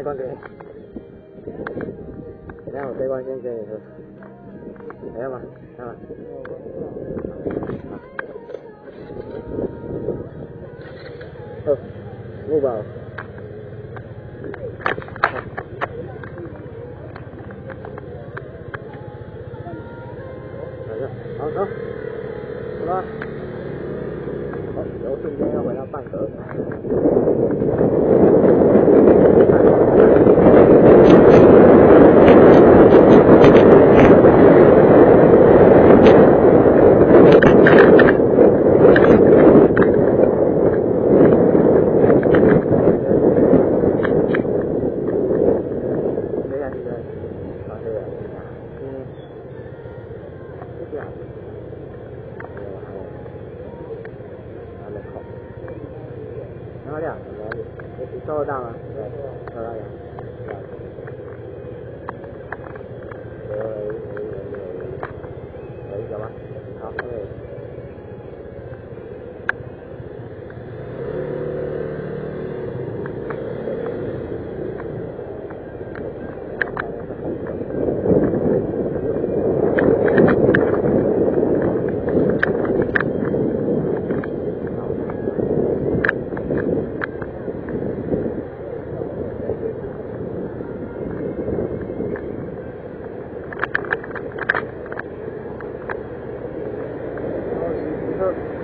开关给你。等下我开关先给你喝。还要吗？要吗？好，木。好，走，出发。好，瞬间要回到半格。được tức là nó là cái gì to đang à rồi rồi rồi được